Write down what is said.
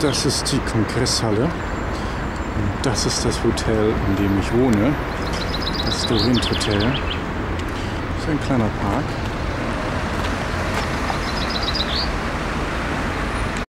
Das ist die Kongresshalle. Und das ist das Hotel, in dem ich wohne. Das Dorint Hotel. Das ist ein kleiner Park.